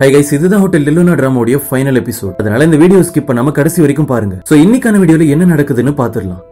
High guys இதுதான் hotel லிலோனா டிராமாவுடைய ஃபைனல் எபிசோட் அதனால இந்த வீடியோ ஸ்கிப் பண்ணாம கடைசி வரைக்கும் பாருங்க. சோ இன்னைக்கான வீடியோல என்ன நடக்குதுன்னு பாத்துடலாம்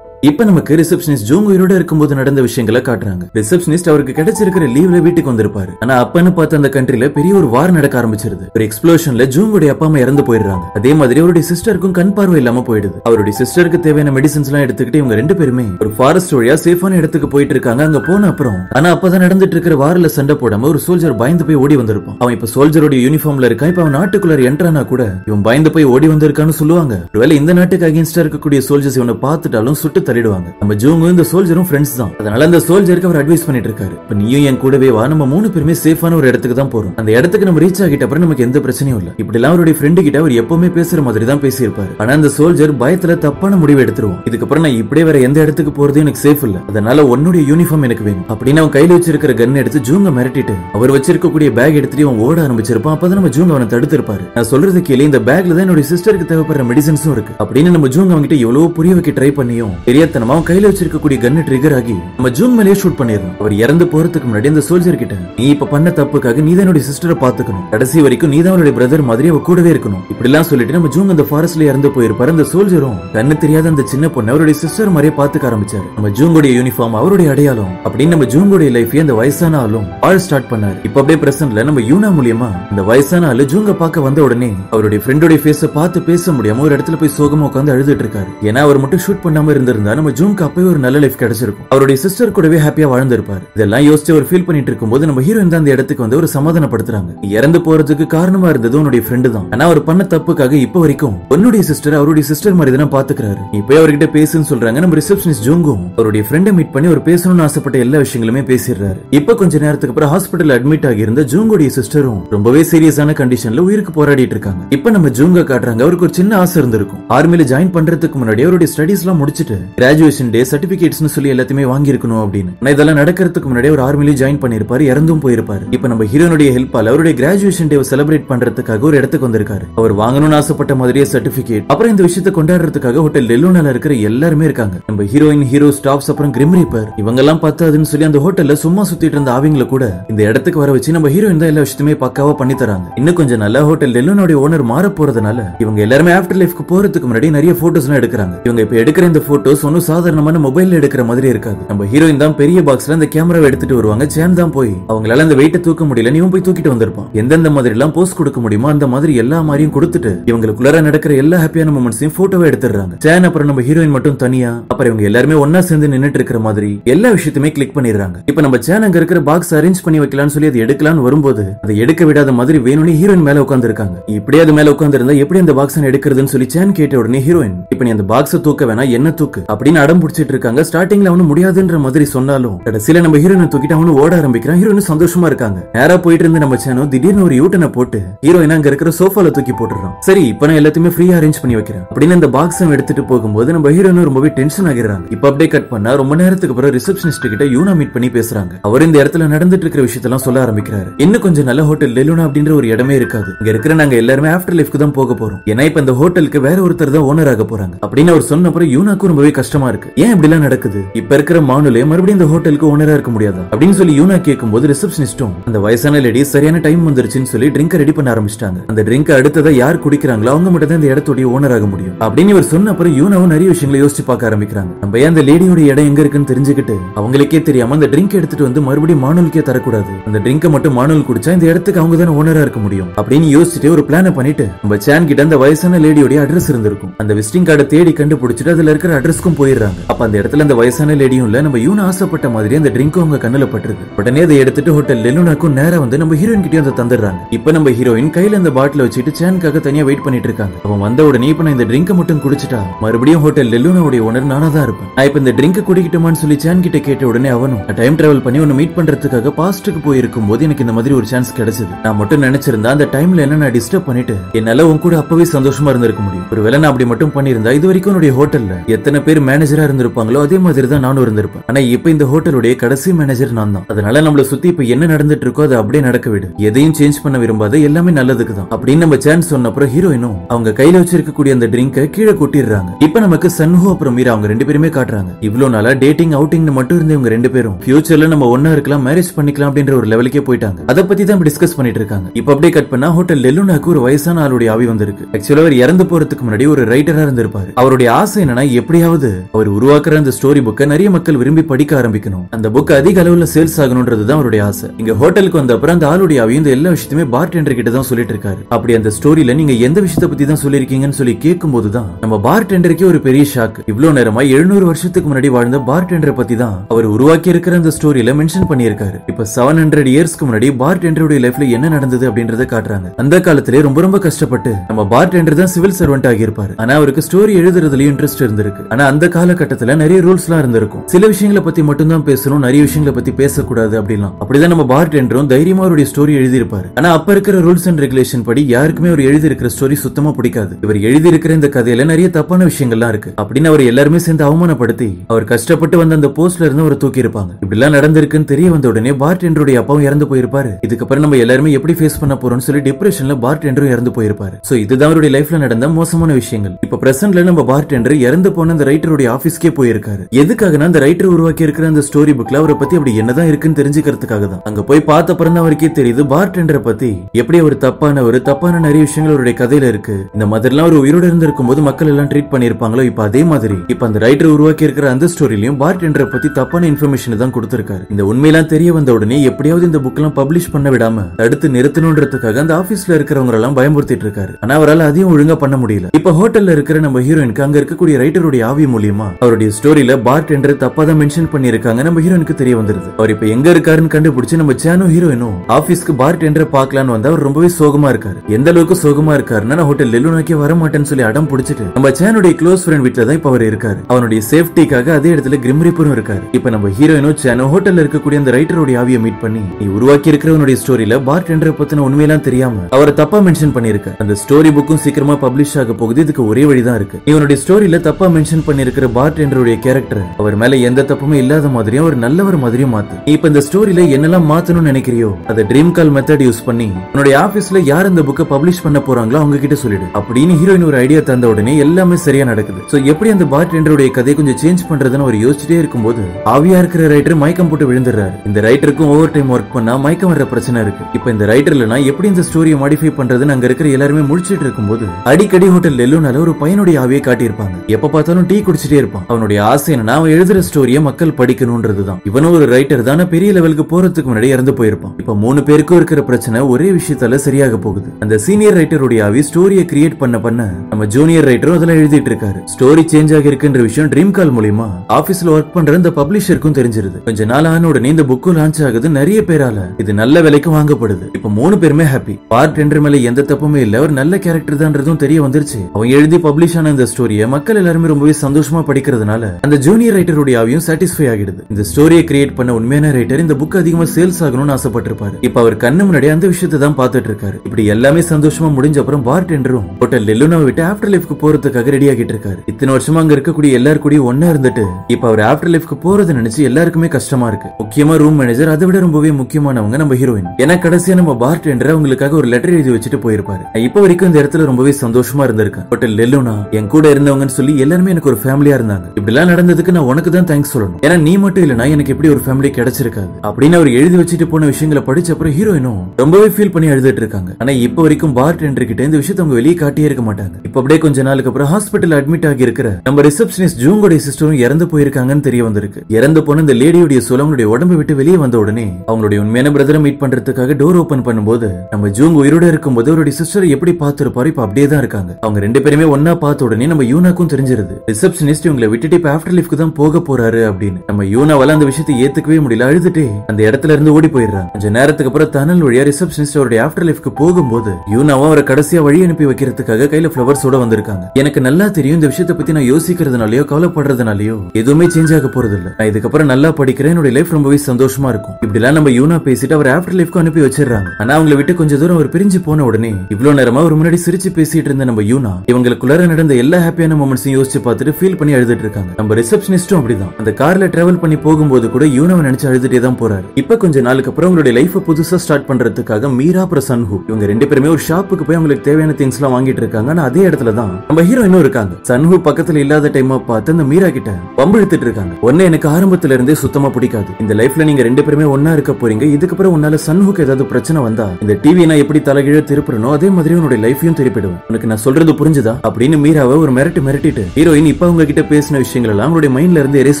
இப்ப நமக்கு ரிசப்ஷனிஸ்ட் ஜூங் உயிரோட இருக்கும்போது நடந்த விஷயங்களை காட்டுறாங்க. ரிசப்ஷனிஸ்ட் அவருக்கு கிடைச்சிருக்கிற லீவ்ல வீட்டுக்கு வந்திருப்பாரு. ஆனா அப்பன்னு பார்த்து அந்த கண்ட்ரில பெரிய ஒரு வார் நடக்க ஆரம்பிச்சிருது. ஒரு எக்ஸ்ப்ளோஷன்ல ஜோங்குடைய அப்பா அம்மா இறந்து போயிடுறாங்க. அதே மாதிரி அவருடைய சிஸ்டருக்கும் கண் பார்வை இல்லாம போயிடுது. அவருடைய சிஸ்டருக்கு தேவையான மெடிசன்ஸ் எல்லாம் எடுத்துக்கிட்டு இவங்க ரெண்டு பேருமே ஒரு ஃபாரஸ்ட் வழியா சேஃபான இடத்துக்கு போயிட்டு இருக்காங்க. அங்க போன அப்புறம் ஆனா அப்பதான் நடந்துட்டு இருக்கிற வாரில் சண்டை போடாம ஒரு சோல்ஜர் பயந்து போய் ஓடி வந்திருப்பான். அவன் இப்ப சோல்ஜரோட யூனிஃபார்ம்ல இருக்கான். இப்ப அவன் நாட்டுக்குள்ள என்ட்ரானா கூட இவன் பயந்து போய் ஓடி வந்திருக்கான்னு சொல்லுவாங்க. ஒருவேளை இந்த நாட்டுக்கு அகேன்ஸ்டா இருக்கக்கூடிய சோல்ஜர்ஸ் இவனை பார்த்துட்டாலும் சுட்டு தள்ளிடுவாங்க. நம்ம ஜூங்கும் இந்த சோல்ஜரும் ஃப்ரெண்ட்ஸ் தான். அதனால அந்த சோல்ஜருக்கு அவர் அட்வைஸ் பண்ணிட்டு இருக்காரு இப்ப நீயும் என் கூடவே வா. நம்ம மூணு பேருமே சேஃபான ஒரு இடத்துக்கு தான் போறோம். அந்த இடத்துக்கு நம்ம ரீச் ஆகிட்ட அப்புறம் நமக்கு எந்த பிரச்சனையும் இல்ல. இப்படி எல்லாம் அவருடைய ஃப்ரெண்டு கிட்ட அவர் எப்பவுமே பேசுற மாதிரி தான் பேசியிருப்பாரு. ஆனா அந்த சோல்ஜர் பயத்துல தப்பான முடிவு எடுத்துருவோம் இதுக்கப்புறம் நான் இப்படியே வேற எந்த இடத்துக்கு போறது எனக்கு சேஃப் இல்ல. அதனால உன்னுடைய யூனிஃபார்ம் எனக்கு வேணும். அப்படின்னு அவன் கையில வச்சிருக்கிற கன் எடுத்து ஜூங்க மிரட்டிட்டு அவர் வச்சிருக்கக்கூடிய பேக் எடுத்துட்டு அவன் ஓட ஆரம்பிச்சிருப்பான். அப்பதான் நம்ம ஜூங்க அவனை தடுத்திருப்பாரு. நான் சொல்றது கேள்வி இந்த பேக்ல தான் என்னுடைய சிஸ்டருக்கு தேவைப்படுற மெடிசன்ஸும் இருக்கு. அப்படின்னு நம்ம ஜூங்க அவங்கிட்ட எவ்வளவு புரிய வைக்க ட்ரை பண்ணியும். தெரியாதனமா அவன் கையில வச்சிருக்கக்கூடிய கன்னு ட்ரிகர் ஆகி நம்ம ஜூன் மேலேயே ஷூட் பண்ணிடணும். அவர் இறந்து போறதுக்கு முன்னாடி அந்த சோல்ஜர் கிட்ட நீ இப்ப பண்ண தப்புக்காக நீ தான் என்னுடைய சிஸ்டரை பாத்துக்கணும் கடைசி வரைக்கும் நீ தான் அவருடைய பிரதர் மாதிரி அவ கூடவே இருக்கணும். இப்படி எல்லாம் சொல்லிட்டு நம்ம ஜூங் அந்த ஃபாரஸ்ட்ல இறந்து போயிருப்பாரு. அந்த சோல்ஜரும் கண்ணு தெரியாத அந்த சின்ன பொண்ணு அவருடைய சிஸ்டர் மாதிரியே பாத்துக்க ஆரம்பிச்சாரு. நம்ம ஜூங்குடைய யூனிஃபார்ம் அவருடைய அடையாளம். அப்படின்னு நம்ம ஜூங்குடைய லைஃபே அந்த வயசான ஆளும் வாழ ஸ்டார்ட் பண்ணாரு. இப்ப அப்படியே பிரசன்ட்ல நம்ம யூனா மூலியமா இந்த வயசான ஆளு ஜூங்க பாக்க வந்த உடனே அவருடைய ஃப்ரெண்டோட ஃபேஸ பார்த்து பேச முடியாம ஒரு இடத்துல போய் சோகமா உட்காந்து அழுதுட்டு இருக்காரு. ஏன்னா அவர் மட்டும் ஷூட் பண்ணாம இருந்திருந்தா நம்ம ஜூம்க்கு அப்பவே ஒரு நல்ல லைஃப் கிடைச்சிருக்கும். அவருடைய சிஸ்டர் கூடவே ஹாப்பியா வாழ்ந்திருப்பாரு. இதெல்லாம் யோசிச்சு அவர் ஃபீல் பண்ணிட்டு இருக்கும்போது நம்ம ஹீரோயின் தான் அந்த இடத்துக்கு வந்து ஒரு சமாதானப்படுத்துறாங்க. இறந்து போறதுக்கு காரணமா இருந்தது உன்னுடைய ஃப்ரெண்டு தான். ஆனா அவர் பண்ண தப்புக்காக இப்ப வரைக்கும் உன்னுடைய சிஸ்டர் அவருடைய சிஸ்டர் மாதிரி தான் பாத்துக்கிறாரு. நீ அவர்கிட்ட பேசுன்னு சொல்றாங்க. நம்ம ரிசப்ஷனிஸ்ட் ஜூங்கும் அவருடைய ஃப்ரெண்டை மீட் பண்ணி அவர் பேசணும்னு ஆசைப்பட்ட எல்லா விஷயங்களுமே பேசிடுறாரு. இப்ப கொஞ்ச நேரத்துக்கு அப்புறம் ஹாஸ்பிட்டல் அட்மிட் ஆகியிருந்த ஜூங்குடைய சிஸ்டரும் ரொம்பவே சீரியஸான கண்டிஷன்ல உயிருக்கு போராடிட்டு இருக்காங்க. இப்ப நம்ம ஜூங்க காட்டுறாங்க. அவருக்கு ஒரு சின்ன ஆசை இருந்திருக்கும். ஆர்மில ஜாயின் பண்றதுக்கு முன்னாடி அவருடைய ஸ்டடிஸ் எல்லாம் முடிச்சிட்டு கிராஜுவேஷன் டே சர்டிபிகேட்ஸ்னு சொல்லி எல்லாத்தையுமே வாங்கியிருக்கணும் அப்படின்னு. ஆனா இதெல்லாம் நடக்கிறதுக்கு முன்னாடி ஒரு ஆர்மில ஜாயின் பண்ணிருப்பாரு இறந்தும் போயிருப்பாரு. இப்ப நம்ம ஹீரோனுடைய ஹெல்ப்பால அவருடைய கிராஜுவேஷன் டே செலிப்ரேட் பண்றதுக்காக ஒரு இடத்துக்கு வந்திருக்காரு. அவர் வாங்கணும்னு ஆசைப்பட்ட மாதிரியே சர்டிபிகேட் அப்புறம் இந்த விஷயத்தை கொண்டாடுறதுக்காக ஹோட்டல் லெலோனால இருக்கிற எல்லாருமே இருக்காங்க. நம்ம ஹீரோயின் ஹீரோ ஸ்டாப்ஸ் அப்புறம் கிரிம் ரீப்பர் இவங்க எல்லாம் பத்தாதுன்னு சொல்லி அந்த ஹோட்டல்ல சும்மா சுத்திட்டு இருந்த ஆவிங்களை கூட இந்த இடத்துக்கு வர வச்சு நம்ம ஹீரோயின் தான் எல்லா விஷயத்தையுமே பக்காவா பண்ணி தராங்க. இன்னும் கொஞ்சம் நல்லா ஹோட்டல் லெலோனோட ஓனர் மாற போறதுனால இவங்க எல்லாருமே ஆஃப்டர் லைஃப்க்கு போறதுக்கு முன்னாடி நிறைய போட்டோஸ் எல்லாம் எடுக்கிறாங்க. இவங்க இப்ப எடுக்கிற இந்த போட்டோஸ் ஒன்றும் சாதாரணமான மொபைல்ல எடுக்கிற மாதிரி இருக்காது. நம்ம ஹீரோயின் தான் பெரிய பாக்ஸ்ல அந்த கேமராவை எடுத்துட்டு வருவாங்க சேன் தான் போய். அவங்களால அந்த வெயிட்ட தூக்க முடியல நீ போய் தூக்கிட்டு வந்திருப்பான். எந்தெந்த மாதிரி எல்லாம் போஸ்ட் கொடுக்க முடியுமோ அந்த மாதிரி எல்லா மாதிரியும் கொடுத்துட்டு இவங்களுக்குள்ளார நடக்கிற எல்லா ஹாப்பியான மூமெண்ட்ஸையும் போட்டோவை எடுத்துறாங்க சேன் அப்புறம் நம்ம ஹீரோயின் மட்டும் தனியா அப்புறம் இவங்க எல்லாருமே ஒன்னா சேர்ந்து நின்னுட்டு இருக்கிற மாதிரி எல்லா விஷயத்தையுமே கிளிக் பண்ணிடுறாங்க. இப்ப நம்ம சேன் அங்க இருக்கிற பாக்ஸ் அரேஞ்ச் பண்ணி வைக்கலாம்னு சொல்லி அது எடுக்கலாம்னு வரும்போது அதை எடுக்க விடாத மாதிரி வேணும்னு ஹீரோயின் மேல உட்கார்ந்து இருக்காங்க இப்படியே அது மேல உட்கார்ந்து இருந்தா எப்படி அந்த பாக்ஸ் எடுக்கிறதுன்னு சொல்லி சேன் கேட்ட உடனே ஹீரோயின் இப்ப நீ அந்த பாக்ஸ தூக்க வேணா என்ன தூக்கு. அப்படின்னு அடம் பிடிச்சிட்டு இருக்காங்க. ஸ்டார்டிங்ல அவனு முடியாதுன்ற மாதிரி சொன்னாலும் கடைசியில நம்ம ஹீரோயினை தூக்கிட்டு அவனு ஓட ஆரம்பிக்கிறான். ஹீரோயின் சந்தோஷமா இருக்காங்க. நேரா போயிட்டு இருந்து நம்ம சேனோ திடீர்னு ஒரு யூட்டனை போட்டு ஹீரோயின் அங்க இருக்கிற சோஃபால தூக்கி போட்டுறான் சரி இப்ப நான் எல்லாத்தையுமே ஃப்ரீயா அரேஞ்ச் பண்ணி வைக்கிறேன். அப்படின்னு அந்த பாக்ஸ் எடுத்துட்டு போகும்போது நம்ம ஹீரோயின் ரொம்பவே டென்ஷன் ஆகிறாங்க இப்ப அப்படியே கட் பண்ணா ரொம்ப நேரத்துக்கு அப்புறம் ரிசப்ஷனிஸ்ட் கிட்ட யூனா மீட் பண்ணி பேசுறாங்க. அவர் இந்த இடத்துல நடந்துட்டு இருக்கிற விஷயத்தெல்லாம் சொல்ல ஆரம்பிக்கிறாரு. இன்னும் கொஞ்சம் நல்ல ஹோட்டல் லெலுனா அப்படின்ற ஒரு இடமே இருக்காது. இங்க இருக்கிற நாங்க எல்லாருமே ஆஃப்டர் லைஃப்க்கு தான் போக போறோம். ஏன்னா இப்ப இந்த ஹோட்டலுக்கு வேற ஒருத்தர் தான் ஓனர் ஆக போறாங்க. அப்படின்னு அவர் சொன்ன அப்புறம் யூனாக்கும் ரொம்பவே கஷ்டமா இருக்கு. ஏன் இப்படி எல்லாம் நடக்குது? இப்ப இருக்கிற மானுலே மறுபடியும் இந்த ஹோட்டலுக்கு ஓனரா இருக்க முடியாது? அப்படின்னு சொல்லி யூனா கேட்கும் போது ரிசப்ஷனிஸ்டும் அந்த வயசான லேடி சரியான டைம் வந்துருச்சுன்னு சொல்லி ட்ரிங்க் ரெடி பண்ண ஆரம்பிச்சிட்டாங்க. அந்த ட்ரிங்க் அடுத்ததா யார் குடிக்கிறாங்களோ அவங்க மட்டும் தான் இந்த இடத்துடைய ஓனர் ஆக முடியும். அப்படின்னு இவர் சொன்ன அப்புறம் யூனாவும் நிறைய விஷயங்களை யோசிச்சு பார்க்க ஆரம்பிக்கிறாங்க. நம்ம ஏன் அந்த லேடியோட இடம் எங்க இருக்குன்னு தெரிஞ்சுக்கிட்டு அவங்களுக்கே தெரியாம அந்த ட்ரிங்க் எடுத்துட்டு வந்து மறுபடியும் மானுலுக்கே தரக்கூடாது. அந்த ட்ரிங்கை மட்டும் மானுல் குடிச்சா இந்த இடத்துக்கு அவங்க தானே ஓனரா இருக்க முடியும். அப்படின்னு யோசிச்சுட்டு ஒரு பிளான பண்ணிட்டு நம்ம சேன் கிட்ட அந்த வயசான லேடியோட அட்ரஸ் இருந்திருக்கும். அந்த விசிட்டிங் கார்டை தேடி கண்டுபிடிச்சிட்டு அதுல இருக்கிற அட்ரஸ்க்கும் போயிடுறாங்க. அப்ப அந்த இடத்துல அந்த வயசான லேடியும் இல்ல நம்ம யூன் ஆசைப்பட்ட மாதிரி அந்த ட்ரிங்க் அவங்க கண்ணுல பட்டுருது. உடனே அதை எடுத்துட்டு ஹோட்டல் லெலுனாக்கும் நேரா வந்து நம்ம ஹீரோயின் கிட்டயும் அதை தந்துடுறாங்க. இப்ப நம்ம ஹீரோயின் கையில அந்த பாட்டில வச்சுட்டு சேனுக்காக தனியா வெயிட் பண்ணிட்டு இருக்காங்க. அவன் வந்த உடனே இப்ப நான் இந்த ட்ரிங்க் மட்டும் குடிச்சிட்டா மறுபடியும் ஹோட்டல் லெலுனாவுடைய ஓனர் நானா தான் இருப்பேன். நான் இப்ப இந்த ட்ரிங்க் குடிக்கட்டுமான்னு சொல்லி சேன் கிட்ட கேட்ட உடனே அவனும் டைம் டிராவல் பண்ணி ஒன்னு மீட் பண்றதுக்காக பாஸ்டுக்கு போயிருக்கும் போது எனக்கு இந்த மாதிரி ஒரு சான்ஸ் கிடைச்சது. நான் மட்டும் நினைச்சிருந்தா அந்த டைம்ல என்ன நான் டிஸ்டர்ப் பண்ணிட்டு என்னால உன் கூட அப்பவே சந்தோஷமா இருந்திருக்க முடியும். ஒருவேளை நான் அப்படி மட்டும் பண்ணிருந்தா இது வரைக்கும் என்னுடைய ஹோட்டல்ல எத்தனை பேர் மேனேஜரா இருந்திருப்பாங்களோ அதே மாதிரி தான் நானும் இருந்திருப்பேன். ஆனா இப்ப இந்த ஹோட்டலுடைய கடைசி மேனேஜர் நான் தான் அதனால நம்மள சுத்தி இப்ப என்ன நடந்துட்டு இருக்கோ அது அப்படியே நடக்க விடு எதையும் சேஞ்ச் பண்ண விரும்பாத எல்லாமே நல்லதுக்கு தான். அப்படின்னு நம்ம சான்ஸ் சொன்ன அப்புறம் ஹீரோயினும் அவங்க கையில வச்சிருக்கக்கூடிய அந்த ட்ரிங்கை கீழே கொட்டிடுறாங்க. இப்ப நமக்கு சன்ஹோ அப்புறம் மீரா அவங்க ரெண்டு பேருமே காட்டுறாங்க. இவ்வளவு நாளா டேட்டிங் அவுட்டிங்னு மட்டும் இருந்த இவங்க ரெண்டு பேரும் ஃபியூச்சர்ல நம்ம ஒன்னா இருக்கலாம் மேரேஜ் பண்ணிக்கலாம் அப்படின்ற ஒரு லெவலுக்கே போயிட்டாங்க. அதை பத்தி தான் டிஸ்கஸ் பண்ணிட்டு இருக்காங்க. இப்ப அப்படியே கட் பண்ணா ஹோட்டல் லெலுனாக்கு ஒரு வயசான ஆளுடைய ஆவி வந்திருக்கு. ஆக்சுவலா அவர் இறந்து போறதுக்கு முன்னாடி ஒரு ரைட்டரா இருந்திருப்பாரு. அவருடைய ஆசை என்னன்னா எப்படியாவது அவர் உருவாக்குற அந்த ஸ்டோரி புக்கை நிறைய மக்கள் விரும்பி படிக்க ஆரம்பிக்கணும். அந்த புக் அதிக அளவுல சேல்ஸ் ஆகணும்ன்றது தான் அவருடைய ஆசை. இங்க ஹோட்டலுக்கு வந்த அப்புறம் அந்த ஆளுடைய அவையும் இந்த எல்லா விஷயத்தையுமே பார் டெண்டர் கிட்ட தான் சொல்லிட்டு இருக்காரு. அப்படி அந்த ஸ்டோரியில நீங்க எந்த விஷயத்தை பத்தி தான் சொல்லிருக்கீங்கன்னு சொல்லி கேட்கும் போதுதான் நம்ம பார் டெண்டருக்கே ஒரு பெரிய ஷாக் இவ்வளவு நேரமா எழுநூறு வருஷத்துக்கு முன்னாடி வாழ்ந்த பார் டெண்டரை பத்தி தான் அவர் உருவாக்கி இருக்கிற அந்த ஸ்டோரியில மென்ஷன் பண்ணியிருக்காரு. இப்ப செவன் ஹண்ட்ரட் இயர்ஸ்க்கு முன்னாடி பார் டெண்டருடைய லைஃப்ல என்ன நடந்தது அப்படின்றத காட்டுறாங்க. அந்த காலத்திலே ரொம்ப ரொம்ப கஷ்டப்பட்டு நம்ம பார் டெண்டர் தான் சிவில் சர்வெண்ட் ஆகியிருப்பாரு. ஆனா அவருக்கு ஸ்டோரி எழுதுறதுலயும் இன்ட்ரெஸ்ட் இருந்திருக்கு. ஆனா அந்த காலகட்டத்துல நிறைய ரூல்ஸ் எல்லாம் இருந்திருக்கும். சில விஷயங்களை பத்தி மட்டும்தான் பேசணும் நிறைய விஷயங்களை பத்தி பேசக்கூடாது அப்படிலாம் அப்படிதான் நம்ம பார் டெண்டரும் தைரியமா அவருடைய ஸ்டோரி எழுதியிருப்பாரு. ஆனா அப்ப இருக்கிற ரூல்ஸ் அண்ட் ரெகுலேஷன் படி யாருக்குமே அவர் எழுதி இருக்கிற ஸ்டோரி சுத்தமா பிடிக்காது. இவர் எழுதி இருக்கிற இந்த கதையில நிறைய தப்பான விஷயங்கள்லாம் இருக்கு. அப்படின்னு அவர் எல்லாருமே சேர்ந்து அவமானப்படுத்தி அவர் கஷ்டப்பட்டு வந்த அந்த போஸ்ட்ல இருந்து அவர் தூக்கி இருப்பாங்க இப்படி எல்லாம் நடந்திருக்குன்னு தெரிய வந்த உடனே பார் டெண்டருடைய அப்பாவும் இறந்து போயிருப்பாரு. இதுக்கப்புறம் நம்ம எல்லாருமே எப்படி ஃபேஸ் பண்ண போறோம்னு சொல்லி டிப்ரெஷன்ல பார் டெண்டரும் இறந்து போயிருப்பாரு. சோ இதுதான் அவருடைய லைஃப்ல நடந்த மோசமான விஷயங்கள். இப்ப பிரசன்ட்ல நம்ம பார் டெண்டர் இறந்து போன அந்த ரைட் ரைட்டருடைய ஆபீஸ்க்கே போயிருக்காரு. எதுக்காகனா அந்த ரைட்டர் உருவாக்கி இருக்கிற அந்த ஸ்டோரி புக்ல அவரை பத்தி அப்படி என்னதான் இருக்குன்னு தெரிஞ்சுக்கிறதுக்காக தான். அங்க போய் பார்த்த பிறந்த அவருக்கே தெரியுது பார்டெண்டரை பத்தி எப்படி அவர் தப்பானவர் தப்பான நிறைய விஷயங்கள் அவருடைய கதையில இருக்கு. இந்த மாதிரிலாம் ஒரு உயிரோட இருந்திருக்கும் போது மக்கள் எல்லாம் ட்ரீட் பண்ணிருப்பாங்களோ இப்ப அதே மாதிரி. இப்ப அந்த ரைட்டர் உருவாக்கி இருக்கிற அந்த ஸ்டோரிலையும் பார்டெண்டரை பத்தி தப்பான இன்ஃபர்மேஷன் தான் கொடுத்திருக்காரு. இந்த உண்மையெல்லாம் தெரிய வந்த உடனே எப்படியாவது இந்த புக் எல்லாம் பப்ளிஷ் பண்ண விடாம தடுத்து நிறுத்தணும்ன்றதுக்காக அந்த ஆபீஸ்ல இருக்கிறவங்க எல்லாம் பயமுறுத்திட்டு இருக்காரு. ஆனா அவரால் அதையும் ஒழுங்கா பண்ண முடியல. இப்ப ஹோட்டல்ல இருக்கிற நம்ம ஹீரோயினுக்கு அங்க இருக்கக்கூடிய ரைட்டருடைய ஆவி மூலியமா அவருடைய ஸ்டோரியில பார் டெண்டர் தப்பா தான் மென்ஷன் பண்ணிருக்காங்க நம்ம ஹீரோனுக்கு தெரிய வந்துருது. அவர் இப்ப எங்க இருக்காருன்னு கண்டுபிடிச்சு நம்ம சேனோ ஹீரோயினும் ஆபீஸ்க்கு பார் டெண்டரை பாக்கலான்னு வந்தா அவர் ரொம்பவே சோகமா இருக்காரு. எந்த அளவுக்கு சோகமா இருக்காருன்னா நான் ஹோட்டல் லெலுனாக்கே வர மாட்டேன்னு சொல்லி அடம் பிடிச்சிட்டு நம்ம சேனுடைய க்ளோஸ் ஃப்ரெண்ட் வீட்டுல தான் இப்ப அவர் இருக்காரு. அவனுடைய சேஃப்டிக்காக அதே இடத்துல கிரிம்ரிப்பரும் இருக்காரு. இப்ப நம்ம ஹீரோயினும் சேனோ ஹோட்டல்ல இருக்கக்கூடிய அந்த ரைட்டருடைய ஆவியை மீட் பண்ணி நீ உருவாக்கி இருக்கிறவனுடைய ஸ்டோரியில பார் டெண்டரை பத்தின உண்மையெல்லாம் தெரியாம அவரை தப்பா மென்ஷன் பண்ணிருக்க அந்த ஸ்டோரி புக்கும் சீக்கிரமா பப்ளிஷ் ஆக போகுது. இதுக்கு ஒரே வழிதான் இருக்கு. இவனுடைய ஸ்டோரியில தப்பா மென்ஷன் பண்ணி இருக்கிற பார்டெண்டருடைய கேரக்டர் அவர் மேல எந்த தப்புமே இல்லாத மாதிரியும் ஒரு நல்லவர் மாதிரியும் மாத்து. இப்ப இந்த ஸ்டோரியில என்னெல்லாம் மாத்தணும்னு நினைக்கிறியோ? அதை ட்ரீம் கால் மெத்தட் யூஸ் பண்ணி உன்னுடைய ஆபீஸ்ல யார் இந்த புக்கை பப்ளிஷ் பண்ண போறாங்களோ அவங்க கிட்ட சொல்லிடு. அப்படின்னு ஹீரோயின் ஒரு ஐடியா தந்த உடனே எல்லாமே சரியா நடக்குது. சோ எப்படி அந்த பார்டெண்டருடைய கதையை கொஞ்சம் சேஞ்ச் பண்றதுன்னு அவர் யோசிச்சுட்டே இருக்கும்போது ஆவியா இருக்கிற ரைட்டர் மயக்கம் போட்டு விழுந்துடுறாரு. இந்த ரைட்டருக்கும் ஓவர் டைம் ஒர்க் பண்ணா மயக்கம் வர்ற பிரச்சனை இருக்கு. இப்ப இந்த ரைட்டர்லனா எப்படி இந்த ஸ்டோரியை மாடிஃபை பண்றதுன்னு அங்க இருக்கிற எல்லாருமே முடிச்சிட்டு இருக்கும்போது அடிக்கடி ஹோட்டல் லெல்லுனால ஒரு பையனுடைய ஆவியை காட்டியிருப்பாங்க. எப்ப பார்த்தாலும் டீ பிடிச்சிட்டே இருப்பான். அவனுடைய ஆசை என்னன்னா அவன் எழுதுற ஸ்டோரிய மக்கள் படிக்கணும்ன்றதுதான் இவனும் ஒரு ரைட்டர் தானே பெரிய லெவலுக்கு போறதுக்கு முன்னாடி இறந்து போயிருப்பான். இப்ப மூணு பேருக்கும் இருக்கிற பிரச்சனை ஒரே விஷயத்தால சரியாக போகுது. அந்த சீனியர் ரைட்டருடைய ஆவி ஸ்டோரியை கிரியேட் பண்ண பண்ண நம்ம ஜூனியர் ரைட்டரும் அதெல்லாம் எழுதிட்டு இருக்காரு. ஸ்டோரி சேஞ்ச் ஆகி இருக்குன்ற விஷயம் ட்ரீம் கால் மூலியமா ஆபீஸ்ல ஒர்க் பண்ற இந்த பப்ளிஷருக்கும் தெரிஞ்சிருது. கொஞ்ச நாள் ஆன உடனே இந்த புக்கும் லான்ச் ஆகுது நிறைய பேரால. இது நல்ல விலைக்கு வாங்கப்படுது. இப்ப மூணு பேருமே ஹாப்பி பார்ட் டெண்டர் மேல எந்த தப்புமே இல்ல. ஒரு நல்ல கேரக்டர் தான்றதும் தெரிய வந்துருச்சு. அவன் எழுதி பப்ளிஷ் ஆன இந்த ஸ்டோரியை மக்கள் எல்லாருமே ரொம்பவே சந்தோஷம் படிக்கிறதுனால அந்த ஜூனியர் ரைட்டருடைய ஆவியும் சாட்டிஸ்ஃபை ஆகிடுது. இந்த ஸ்டோரியை கிரியேட் பண்ண உண்மையான ரைட்டர் இந்த புக் அதிகமா சேல்ஸ் ஆகணும்னு ஆசைப்பட்டிருப்பாரு. இப்ப அவர் கண்ணு முன்னாடி அந்த விஷயத்தை தான் பார்த்துட்டு இருக்காரு. இப்படி எல்லாமே சந்தோஷமா முடிஞ்ச அப்புறம் பார்ட் என்றும் ஹோட்டல் லெலுனாவை விட்டு ஆஃப்டர் லைஃப்க்கு போறதுக்காக ரெடி ஆகிட்டு இருக்காரு. இத்தனை வருஷமா அங்க இருக்கக்கூடிய எல்லாரு கூடயும் ஒன்னா இருந்துட்டு இப்ப அவர் ஆஃப்டர் லைஃப்க்கு போறது நினைச்சு எல்லாருக்குமே கஷ்டமா இருக்கு. முக்கியமா ரூம் மேனேஜர் அதை விட ரொம்பவே முக்கியமானவங்க நம்ம ஹீரோயின் ஏன்னா கடைசியா நம்ம பார்ட் என்ற அவங்களுக்காக ஒரு லெட்டர் எழுதி வச்சுட்டு போயிருப்பாரு. இப்ப வரைக்கும் இந்த இடத்துல ரொம்பவே சந்தோஷமா இருந்திருக்கேன். ஹோட்டல் லெலுனா என் கூட இருந்தவங்கன்னு சொல்லி எல்லாருமே எனக்கு ஒரு ஃபேமிலியா இருந்தாங்க. இப்படிலாம் நடந்ததுக்கு நான் உனக்கு தான் தேங்க்ஸ் சொல்லணும். ஏன்னா நீ மட்டும் இல்லனா எனக்கு எப்படி ஒரு ஃபேமிலி கிடைச்சிருக்காது. அப்படின்னு அவர் எழுதி வச்சுட்டு போன விஷயங்களை படிச்ச அப்புறம் ஹீரோயினும் ரொம்பவே ஃபீல் பண்ணி எழுதிட்டு இருக்காங்க. ஆனா இப்ப வரைக்கும் பார் டெண்டர் கிட்ட இந்த விஷயத்தை அவங்க வெளியே காட்டியே இருக்க மாட்டாங்க. இப்ப அப்படியே கொஞ்ச நாளுக்கு அப்புறம் ஹாஸ்பிட்டல் அட்மிட் ஆகி இருக்கிற நம்ம ரிசப்ஷனிஸ்ட் ஜூங்கோடைய சிஸ்டரும் இறந்து போயிருக்காங்கன்னு தெரிய வந்திருக்கு. இறந்து போன இந்த லேடியுடைய சொல் அவங்களுடைய உடம்பு விட்டு வெளியே வந்த உடனே அவங்களுடைய உண்மையான பிரதரை மீட் பண்றதுக்காக டோர் ஓபன் பண்ணும்போது நம்ம ஜூங் உயிரோட இருக்கும்போது அவருடைய சிஸ்டர் எப்படி பார்த்திருப்பாரு இப்ப அப்படியே தான் இருக்காங்க. அவங்க ரெண்டு பேருமே ஒன்னா பார்த்த உடனே நம்ம யூனாக்கும் தெரிஞ்சிருது. ரிசப்ஷன் ரிசப்ஷனிஸ்ட் இவங்களை விட்டுட்டு இப்ப ஆஃப்டர் லிஃப்க்கு தான் போக போறாரு அப்படின்னு. நம்ம யூனாவால அந்த விஷயத்தை ஏத்துக்கவே முடியல. அழுதுட்டே அந்த இடத்துல இருந்து ஓடி போயிடுறாங்க. கொஞ்ச நேரத்துக்கு அப்புறம் தனல் வழியா ரிசப்ஷனிஸ்ட் அவருடைய ஆஃப்டர் லிஃப்க்கு போகும்போது யூனாவும் அவரை கடைசியா வழி அனுப்பி வைக்கிறதுக்காக கையில பிளவர்ஸோட வந்திருக்காங்க. எனக்கு நல்லா தெரியும் இந்த விஷயத்தை பத்தி நான் யோசிக்கிறதுனாலயோ கவலைப்படுறதுனாலயோ எதுவுமே சேஞ்ச் ஆக போறது இல்ல நான் இதுக்கப்புறம் நல்லா படிக்கிறேன். என்னுடைய லைஃப் ரொம்பவே சந்தோஷமா இருக்கும். இப்படிலாம் நம்ம யூனா பேசிட்டு அவர் ஆஃப்டர் லைஃப்க்கு அனுப்பி வச்சிடறாங்க. ஆனா அவங்களை விட்டு கொஞ்ச தூரம் அவர் பிரிஞ்சு போன உடனே இவ்வளவு நேரமா ஒரு முன்னாடி சிரிச்சு பேசிட்டு இருந்த நம்ம யூனா இவங்களுக்குள்ளார நடந்த எல்லா ஹாப்பியான மூமெண்ட்ஸையும் யோசிச்சு பார்த்துட்டு ஃபீல் ஃபீல் பண்ணி அழுதுட்டு இருக்காங்க நம்ம ரிசப்ஷனிஸ்டும் அப்படிதான். அந்த கார்ல டிராவல் பண்ணி போகும்போது கூட யூனவை நினைச்சு அழுதுட்டே தான் போறாரு. இப்ப கொஞ்ச நாளுக்கு அப்புறம் உங்களுடைய லைஃப் புதுசா ஸ்டார்ட் பண்றதுக்காக மீரா அப்புறம் சன்ஹு இவங்க ரெண்டு பேருமே ஒரு ஷாப்புக்கு போய் அவங்களுக்கு தேவையான திங்ஸ் எல்லாம் வாங்கிட்டு இருக்காங்க. ஆனா அதே இடத்துல தான் நம்ம ஹீரோ இன்னும் இருக்காங்க. சன்ஹூ பக்கத்துல இல்லாத டைமா பார்த்து அந்த மீரா கிட்ட பம்பு இழுத்துட்டு இருக்காங்க. ஒன்னு எனக்கு ஆரம்பத்துல இருந்தே சுத்தமா பிடிக்காது. இந்த லைஃப்ல நீங்க ரெண்டு பேருமே ஒன்னா இருக்க போறீங்க. இதுக்கப்புறம் உன்னால சன்ஹூக்கு ஏதாவது பிரச்சனை வந்தா இந்த டிவி நான் எப்படி தலைகீழ திருப்புறனோ அதே மாதிரி உன்னுடைய லைஃபையும் திருப்பிடுவேன். உனக்கு நான் சொல்றது புரிஞ்சுதா? அப்படின்னு மீராவை ஒரு மிரட்டு மிரட்டிட்டு ஹீரோயின் இப்ப அவங்க கிட்ட பேசின விஷயங்கள் எல்லாம் அவங்களுடைய மைண்ட்ல இருந்து எரேஸ்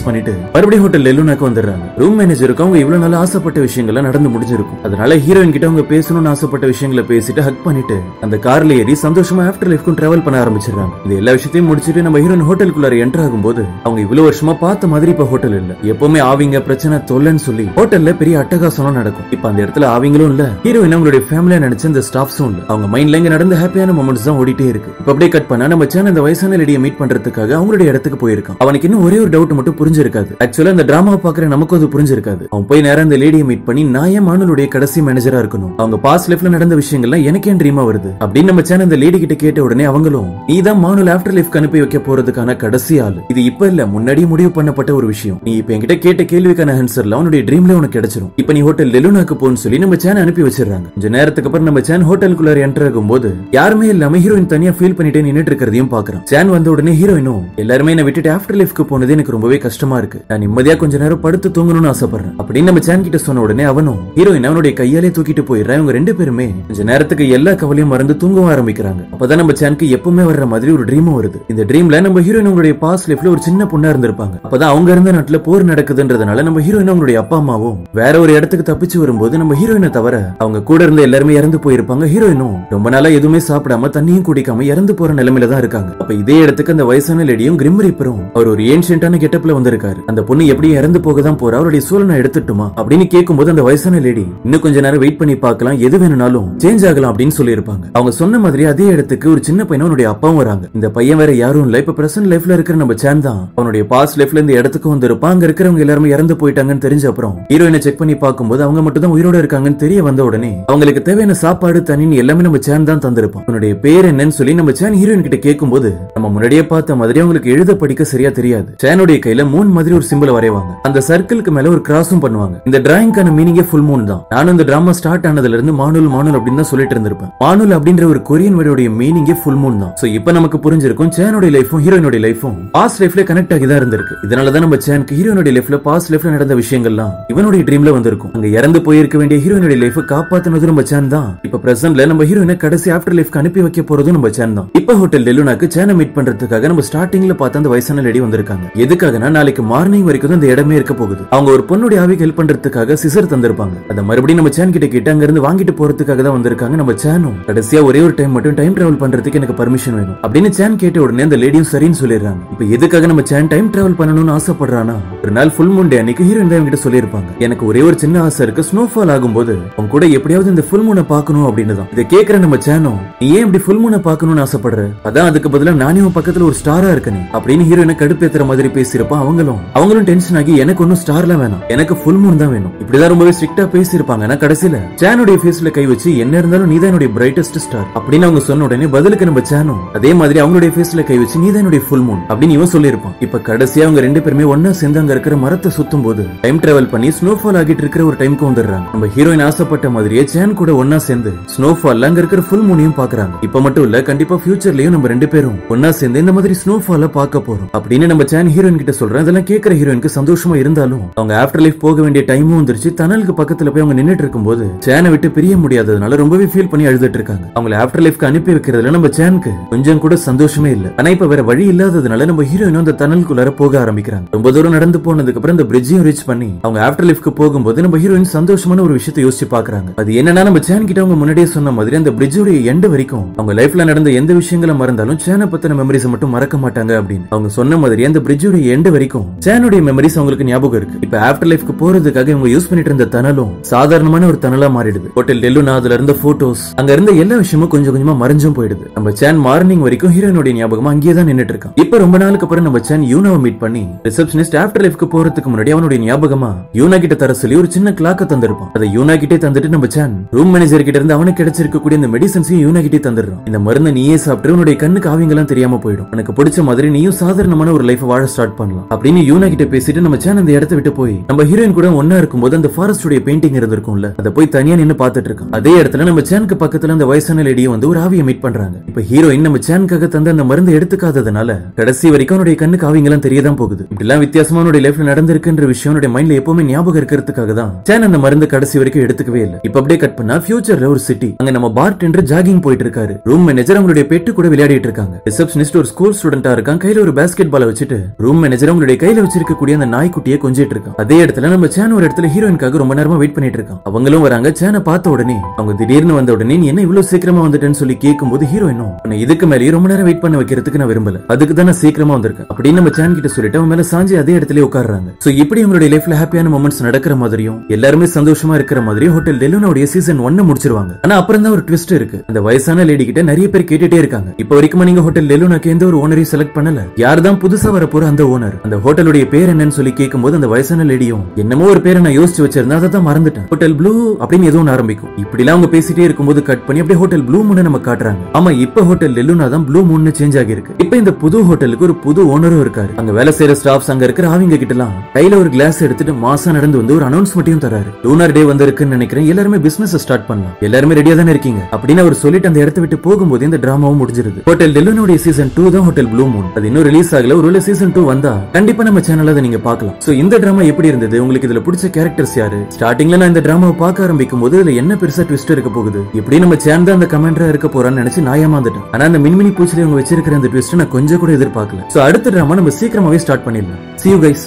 பண்ணிட்டு மறுபடியும் ஹோட்டல் லெலுனாக்கு வந்துடுறாங்க. ரூம் மேனேஜருக்கு அவங்க இவ்வளவு நாள் ஆசைப்பட்ட விஷயங்கள்லாம் நடந்து முடிஞ்சிருக்கும். அதனால ஹீரோயின் கிட்ட அவங்க பேசணும்னு ஆசைப்பட்ட விஷயங்களை பேசிட்டு ஹக் பண்ணிட்டு அந்த கார்ல ஏறி சந்தோஷமா ஆஃப்டர் லைஃப்க்கும் டிராவல் பண்ண ஆரம்பிச்சிருக்காங்க இது எல்லா விஷயத்தையும் முடிச்சிட்டு நம்ம ஹீரோயின் ஹோட்டலுக்குள்ளார என்டர் ஆகும்போது அவங்க இவ்வளவு வருஷமா பார்த்த மாதிரி இப்ப ஹோட்டல் இல்ல. எப்பவுமே ஆவிங்க பிரச்சனை தொல்லைன்னு சொல்லி ஹோட்டல்ல பெரிய அட்டகாசம் நடக்கும். இப்ப அந்த இடத்துல ஆவிங்களும் இல்ல ஹீரோயின் அவங்களுடைய ஃபேமிலியா நினைச்ச இந்த ஸ்டாஃப்ஸும் இல்ல. அவங்க மைண்ட்ல இங்க நடந்த ஹாப்பியான மொமெண்ட்ஸ் தான் ஓடிட்டே இருக்கு. இப்ப அப்படியே கட் பண்ணா நம்ம சேனல் இந்த வயசான லேடியை மீட் பண்றதுக்காக அவங்களுடைய இடத்துக்கு போயிருக்கான். அவனுக்கு இன்னும் ஒரே ஒரு டவுட் மட்டும் புரிஞ்சிருக்காது. ஆக்சுவலா இந்த டிராமா பாக்குற நமக்கு அது புரிஞ்சிருக்காது. அவன் போய் நேரம் இந்த லேடியை மீட் பண்ணி நான் ஏன் மானுடைய கடைசி மேனேஜரா இருக்கணும்? அவங்க பாஸ்ட் லைஃப்ல நடந்த விஷயங்கள்லாம் எனக்கு ஏன் ட்ரீமா வருது. அப்படின்னு நம்ம சேனல் இந்த லேடி கிட்ட கேட்ட உடனே அவங்களும் நீ தான் மானுல் ஆஃப்டர் லைஃப் அனுப்பி வைக்க போறதுக்கான கடைசி ஆள். இது இப்ப இல்ல முன்னாடியே முடிவு பண்ணப்பட்ட ஒரு விஷயம். நீ இப்ப என்கிட்ட கேட்ட கேள்விக்கான ஆன்சர்ல அவனுடைய ட்ரீம்ல உனக்கு கிடைச்சிரும். இப்ப நீ ஹோட்டல் லெலுனாக்கு போன்னு சொல்லி நம்ம சேனல் அனுப்பி வச்சிருக்காங்க கொஞ்ச நேரத்துக்கு அப்புறம் நம்ம சேன் ஹோட்டலுக்குள்ள என்டர் ஆகும்போது யாருமே இல்லாம ஹீரோயின் தனியா ஃபீல் பண்ணிட்டே நின்னுட்டு இருக்கிறதையும் பாக்குறான் சேன் வந்த உடனே ஹீரோயினும் எல்லாருமே என்ன விட்டுட்டு ஆஃப்டர் லைஃப்க்கு போனது எனக்கு ரொம்பவே கஷ்டமா இருக்கு. நான் நிம்மதியா கொஞ்ச நேரம் படுத்து தூங்கணும்னு ஆசைப்படுறேன். அப்படின்னு நம்ம சேன் கிட்ட சொன்ன உடனே அவனும் ஹீரோயின் அவனுடைய கையாலே தூக்கிட்டு போயிடுறான். இவங்க ரெண்டு பேருமே கொஞ்ச நேரத்துக்கு எல்லா கவலையும் மறந்து தூங்கவும் ஆரம்பிக்கிறாங்க. அப்பதான் நம்ம சேனுக்கு எப்பவுமே வர்ற மாதிரி ஒரு ட்ரீமும் வருது. இந்த ட்ரீம்ல நம்ம ஹீரோயின் அவங்களுடைய பாஸ் லைஃப்ல ஒரு சின்ன பொண்ணா இருந்திருப்பாங்க. அப்பதான் அவங்க இருந்த நாட்டுல போர் நடக்குதுன்றதுனால நம்ம ஹீரோயின் அவங்களுடைய அப்பா அம்மாவும் வேற ஒரு இடத்துக்கு தப்பிச்சு வரும்போது நம்ம ஹீரோயினை தவிர அவங்க கூட இருந்த எல்லாருமே இறந்து போயிருப்பாங்க. ஹீரோயினும் ரொம்ப நாளா எதுவுமே சாப்பிடாம தண்ணியும் குடிக்காம இறந்து போற நிலைமையில தான் இருக்காங்க. அப்ப இதே இடத்துக்கு அந்த வயசான லேடியும் கிரிம் ரீப்பரும் அவர் ஒரு ஏன்ஷியன்டான கெட்டப்ல வந்திருக்காரு. அந்த பொண்ணு எப்படி இறந்து போக தான் போறா? அவருடைய சூழல் எடுத்துட்டுமா? அப்படின்னு கேட்கும்போது அந்த வயசான லேடி இன்னும் கொஞ்ச நேரம் வெயிட் பண்ணி பார்க்கலாம். எது வேணும்னாலும் சேஞ்ச் ஆகலாம் அப்படின்னு சொல்லியிருப்பாங்க. அவங்க சொன்ன மாதிரி அதே இடத்துக்கு ஒரு சின்ன பையனும் அவனுடைய அப்பாவும் வராங்க. இந்த பையன் வேற யாரும் இல்ல. இப்ப பிரசன்ட் லைஃப்ல இருக்கிற நம்ம சேன் தான். அவனுடைய பாஸ்ட் லைஃப்ல இந்த இடத்துக்கு வந்திருப்பான். அங்க இருக்கிறவங்க எல்லாருமே இறந்து போயிட்டாங்கன்னு தெரிஞ்ச அப்புறம் ஹீரோயினை செக் பண்ணி பார்க்கும்போது அவங்க மட்டும் தான் உயிரோட இருக்காங்கன்னு தெரிய வந்த உடனே அவங்களுக்கு தேவையான சாப்பாடு தண்ணின்னு எல்லாமே நம்ம சேன் தான் தந்திருப்பான் அவனுடைய பேர் என்னன்னு சொல்லி நம்ம சேன் ஹீரோயின் கிட்ட கேட்கும்போது நம்ம முன்னாடியே பார்த்த மாதிரி அவங்களுக்கு எழுத படிக்க சரியா தெரியாது. சேனுடைய கையில மூன் மாதிரி ஒரு சிம்பிள் வரைவாங்க. அந்த சர்க்கிளுக்கு மேல ஒரு கிராஸும் பண்ணுவாங்க. இந்த டிராயிங்கான மீனிங்கே ஃபுல் மூன் தான். நானும் இந்த டிராமா ஸ்டார்ட் ஆனதுல இருந்து மானுல் மானுல் அப்படின்னு தான் சொல்லிட்டு இருந்திருப்பேன். மானுல் அப்படின்ற ஒரு கொரியன் வேர்டோட மீனிங்கே ஃபுல் மூன் தான். சோ இப்போ நமக்கு புரிஞ்சிருக்கும் சேனுடைய லைஃபும் ஹீரோயினோட லைஃபும் பாஸ்ட் லைஃப்ல கனெக்ட் ஆகி தான் இருந்திருக்கு. இதனால தான் நம்ம சேனுக்கு ஹீரோயினோட லைஃப்ல பாஸ்ட் லைஃப்ல நடந்த விஷயங்கள்லாம் இவனுடைய ட்ரீம்ல வந்திருக்கும். அங்க இறந்து போயிருக்க வேண்டிய ஹீரோயினோட லைஃப் காப்பாத்தினது நம்ம சேன் தான். இப்ப பிரசன்ட்ல நம்ம ஹீரோயினை கடைசி ஆஃப்டர் லைஃப்க்கு அனுப்பி வைக்க போறதும் நம்ம சேன் தான். இப்ப ஹோட்டல் டெலுனாக்கு சேனை மீட் பண்றதுக்காக நம்ம ஸ்டார்டிங்ல பார்த்து அந்த வயசான லேடி வந்திருக்காங்க. எதுக்காகனா நாளைக்கு மார்னிங் வரைக்கும் அந்த இந்த இடமே இருக்க போகுது. அவங்க ஒரு பொண்ணுடைய ஆவிக்கு ஹெல்ப் பண்றதுக்காக சிசர் தந்திருப்பாங்க. அத மறுபடியும் நம்ம சேன் கிட்ட கேட்டு அங்க இருந்து வாங்கிட்டு போறதுக்காக தான் வந்திருக்காங்க நம்ம சேனும் கடைசியா ஒரே ஒரு டைம் மட்டும் டைம் டிராவல் பண்றதுக்கு எனக்கு பர்மிஷன் வேணும். அப்படின்னு சேன் கேட்ட உடனே அந்த லேடியும் சரின்னு சொல்லிடுறாங்க. இப்ப எதுக்காக நம்ம சேன் டைம் டிராவல் பண்ணணும்னு ஆசைப்படுறானா? ஒரு நாள் ஃபுல் மூன் டே அன்னைக்கு ஹீரோயின் தான் கிட்ட சொல்லியிருப்பாங்க. எனக்கு ஒரே ஒரு சின்ன ஆசை இருக்கு. ஸ்னோஃபால் ஆகும்போது அவங்க கூட எப்படியாவது இந்த ஃபுல் மூனை பார்க்கணும் அப்படின்னு தான். இதை கேட்கிற நம்ம சேனும் நீ ஏன் இப்படி ஃபுல் மூனை பார்க்கணும்னு ஆசைப்படுற? அதான் அதுக்கு பதிலா நானே பக்கத்துல ஒரு ஸ்டாரா இருக்கனே. அப்படின்னு ஹீரோயினை கடுப்பேத்துற மாதிரி பேசியிருப்பா அவங்களும். அவங்களும் டென்ஷன் ஆகி எனக்கு ஒன்னும் ஸ்டார்லாம் வேணாம். எனக்கு ஃபுல் மூன் தான் வேணும். இப்படிதான் ரொம்பவே ஸ்ட்ரிக்டா பேசியிருப்பாங்க. ஆனா கடைசியில சேனுடைய ஃபேஸ்ல கை வச்சு என்ன இருந்தாலும் நீ தான் என்னுடைய பிரைட்டஸ்ட் ஸ்டார் அப்படின்னு அவங்க சொன்ன உடனே பதிலுக்கு நம்ம சேனும் அதே மாதிரி அவங்களுடைய ஃபேஸ்ல கை வச்சு நீ தான் என்னுடைய ஃபுல் மூன் அப்படின்னு இவன் சொல்லியிருப்பான். இப்ப கடைசியா அவங்க ரெண்டு பேருமே ஒன்னா சேர்ந்து அங்க இருக்கிற மரத்தை சுத்தும் போது டைம் டிராவல் பண்ணி ஸ்னோஃபால் ஆகிட்டு இருக்கிற ஒரு டைம்க்கு வந்துடுறாங்க. நம்ம ஹீரோயின் ஆசைப்பட்ட மாதிரியே சேன் கூட ஒன்னா சேர்ந்து ஸ்னோஃபால் அங்க இருக்கிற ஃபுல் மூனையும் பாக்குறாங்க இப்ப மட்டும் இல்ல கண்டிப்பா ஃபியூச்சர்லயும் நம்ம ரெண்டு பேரும் ஒன்னா சேர்ந்து இந்த மாதிரி ஸ்னோஃபால பார்க்க போறோம். அப்படின்னு நம்ம சேன் ஹீரோயின் கிட்ட சொல்றேன். அதெல்லாம் கேட்கிற ஹீரோயினுக்கு சந்தோஷமா இருந்தாலும் அவங்க ஆஃப்டர் லைஃப் போக வேண்டிய டைமும் வந்துருச்சு. தனலுக்கு பக்கத்துல போய் அவங்க நின்னுட்டு இருக்கும்போது சேனை விட்டு பிரிய முடியாததுனால ரொம்பவே ஃபீல் பண்ணி அழுதுட்டு இருக்காங்க. அவங்களை ஆஃப்டர் லைஃப்க்கு அனுப்பி வைக்கிறதுல நம்ம சேனுக்கு கொஞ்சம் கூட சந்தோஷமே இல்ல. ஆனா இப்ப வேற வழி இல்லாததுனால நம்ம ஹீரோயினும் அந்த தனலுக்குள்ளார போக ஆரம்பிக்கிறாங்க. ரொம்ப தூரம் நடந்து போனதுக்கு அப்புறம் இந்த பிரிட்ஜையும் ரீச் பண்ணி அவங்க ஆஃப்டர் லைஃப்க்கு போகும்போது நம்ம ஹீரோயின் சந்தோஷமான ஒரு விஷயத்தை யோசிச்சு பாக்குறாங்க. அது என்னன்னா நம்ம சேன் கிட்ட அவங்க முன்னாடியே சொன்ன மாதிரி அந்த பிரிட்ஜோட எண்ட் வரைக்கும் அவங்க லைஃப்ல நடந்த எந்த விஷயங்களை மறந்தாலும் சேனை பத்தின மெமரிஸ் மட்டும் மறக்க மாட்டாங்க அப்படின்னு. அவங்க சொன்ன மாதிரி அந்த பிரிட்ஜோட எண்டு வரைக்கும் சேனுடைய மெமரிஸ் அவங்களுக்கு ஞாபகம் இருக்கு. இப்ப ஆஃப்டர் லைஃப்க்கு போறதுக்காக இவங்க யூஸ் பண்ணிட்டு இருந்த தனலும் சாதாரணமான ஒரு தனலா மாறிடுது. ஹோட்டல் டெல்லுனா அதுல இருந்த போட்டோஸ் அங்க இருந்த எல்லா விஷயமும் கொஞ்சம் கொஞ்சமா மறைஞ்சும் போயிடுது. நம்ம சேன் மார்னிங் வரைக்கும் ஹீரோனுடைய ஞாபகமா அங்கேயே தான் நின்னுட்டு இருக்கான். இப்ப ரொம்ப நாளுக்கு அப்புறம் நம்ம சேன் யூனாவை மீட் பண்ணி ரிசப்ஷனிஸ்ட் ஆஃப்டர் லைஃப்க்கு போறதுக்கு முன்னாடி அவனுடைய ஞாபகமா யூனா கிட்ட தர சொல்லி ஒரு சின்ன கிளாக்க தந்திருப்பான். அதை யூனா கிட்டே தந்துட்டு நம்ம சேன் ரூம் மேனேஜர் கிட்ட இருந்து அவனுக்கு கிடைச்சிருக்கக்கூடிய இந்த மெடிசன்ஸையும் யூனா கிட்டே தந்துடுறான். இந்த மருந்தை நீயே சாப்பிட்டு உன்னுடைய கண்ணுக்கு ஆவியங்களாம் தெரியாம போயிடும். எனக்கு பிடிச்ச மாதிரி நீயும் சாதாரணமான ஒரு லைஃப் வாழ ஸ்டார்ட் பண்ணலாம். அப்படின்னு யூனா கிட்ட பேசிட்டு நம்ம சேன் அந்த இடத்த விட்டு போய் நம்ம ஹீரோயின் கூட ஒன்னா இருக்கும்போது அந்த ஃபாரஸ்டுடைய பெயிண்டிங் இருந்திருக்கும்ல அதை போய் தனியா நின்னு பாத்துட்டு இருக்கான். அதே இடத்துல நம்ம சேனுக்கு பக்கத்துல அந்த வயசான லேடியும் வந்து ஒரு ஆவியை மீட் பண்றாங்க. இப்ப ஹீரோயின் நம்ம சேனுக்காக தந்த அந்த மருந்து எடுத்துக்காததுனால கடைசி வரைக்கும் அவனுடைய கண்ணுக்கு ஆவிங்கெல்லாம் தெரியதான் போகுது. இப்படிலாம் வித்தியாசமான அவனுடைய லைஃப்ல நடந்திருக்குன்ற விஷயம் அவனுடைய மைண்ட்ல எப்பவுமே ஞாபகம் இருக்கிறதுக்காக தான் சேன் அந்த மருந்து கடைசி வரைக்கும் எடுத்துக்கவே இல்லை. இப்ப அப்படியே கட் பண்ணா ஃபியூச்சர்ல ஒரு சிட்டி அங்க நம்ம பார்ட் என்று ஜாகிங் போயிட்டு இருக்காரு. ரூம் மேனேஜர் அவங்களுடைய பெட்டு கூட விளையாடிட்டு இருக்காங்க. ரிசப்ஷனிஸ்ட் ஒரு ஸ்கூல் ஸ்டூடெண்டா இருக்கான். கையில ஒரு பாஸ்கெட் பால வச்சுட்டு ரூம் மேனேஜர் அவங்களுடைய கையில வச்சிருக்கக்கூடிய அந்த நாய்க்குட்டியை கொஞ்சிட்டு இருக்கான். அதே இடத்துல நம்ம சேன் ஒரு இடத்துல ஹீரோயின்காக ரொம்ப நேரமா வெயிட் பண்ணிட்டு இருக்கான். அவங்களும் வராங்க சேனை பார்த்த உடனே அவங்க திடீர்னு வந்த உடனே நீ என்ன இவ்வளவு சீக்கிரமா வந்துட்டேன்னு சொல்லி கேட்கும்போது ஹீரோயினும் இதுக்கு மேலேயே ரொம்ப நேரம் வெயிட் பண்ண வைக்கிறதுக்கு நான் விரும்பல. அதுக்கு தான் நான் சீக்கிரமா வந்திருக்கேன். அப்படின்னு நம்ம சேன் கிட்ட சொல்லிட்டு அவன் மேல சாஞ்சி அதே இடத்துல உட்கார்றாங்க. சோ இப்படி அவங்களுடைய லைஃப்ல ஹாப்பியான மொமெண்ட்ஸ் நடக்கிற மாதிரியும் எல்லாருமே சந்தோஷமா இருக்கிற மாதிரியும் ஹோட்டல் டெலுனாவுடைய சீசன் ஒன்ன முடிச்சிருவாங்க. ஆனா அப்புறம் தான் ஒரு ட்விஸ்ட் இருக்கு. அந்த வயசான லேடி கிட்ட நிறைய பேர் கேட்டுட்டே இருக்காங்க. இப்ப வரைக்கும் நீங்க ஹோட்டல் டெலுனாக்கு எந்த ஒரு ஓனரையும் செலக்ட் பண்ணல? யார் யார்தான் புதுசா வர போற அந்த ஓனர் அந்த ஹோட்டலுடைய பேர் என்னன்னு சொல்லி கேட்கும்போது அந்த வயசான லேடியும் என்னமோ ஒரு பேரை நான் யோசிச்சு வச்சிருந்தேன் அதை தான் மறந்துட்டேன். ஹோட்டல் ப்ளூ அப்படின்னு ஏதோ ஒன்று ஆரம்பிக்கும். இப்படிலாம் அவங்க பேசிட்டே இருக்கும்போது கட் பண்ணி அப்படியே ஹோட்டல் ப்ளூ மூணு நம்ம காட்டுறாங்க. ஆமா இப்ப ஹோட்டல் லெலுனா தான் ப்ளூ மூணு சேஞ்ச் ஆகிருக்கு இப்ப இந்த புது ஹோட்டலுக்கு ஒரு புது ஓனரும் இருக்காரு. அங்க வேலை செய்யற ஸ்டாஃப்ஸ் அங்க இருக்கிற அவங்க கிட்ட எல்லாம் கையில ஒரு கிளாஸ் எடுத்துட்டு மாசம் நடந்து வந்து ஒரு அனௌன்ஸ்மெண்ட்டையும் தராரு. லூனார் டே வந்திருக்குன்னு நினைக்கிறேன் எல்லாருமே பிசினஸ் ஸ்டார்ட் பண்ணலாம். எல்லாருமே ரெடியா தானே இருக்கீங்க. அப்படின்னு அவர் சொல்லிட்டு அந்த இடத்த விட்டு போகும்போது இந்த டிராமாவும் முடிஞ்சிருது. ஹோட்டல் டெல்லுனுடைய சீசன் டூ தான் ஹோட்டல் ப்ளூ மூன் அது இன்னும் ரிலீஸ் ஆகல. ஒருவேளை சீசன் டூ வந்தா கண்டிப்பா நம்ம சேனல்ல அதை நீங்க பார்க்கலாம். சோ இந்த டிராமா எப்படி இருந்தது? உங்களுக்கு இதுல பிடிச்ச கேரக்டர்ஸ் யாரு? ஸ்டார்டிங்ல நான் இந்த டிராமாவை பார்க்க ஆரம்பிக்கும் போது இதுல என்ன பெருசா ட்விஸ்ட் இருக்க போகுது? எப்படி நம்ம சேன் தான் அந்த கமெண்டரா இருக்க போறான்னு நினைச்சு நான் ஏமாந்துட்டேன். ஆனா அந்த மின்மினி பூச்சில இவங்க வச்சிருக்கிற அந்த ட்விஸ்ட் நான் கொஞ்சம் கூட எதிர்பார்க்கல. சோ அடுத்த டிராமா நம்ம சீக்கிரமாவே ஸ்டார்ட் பண்ணிடலாம். C you guys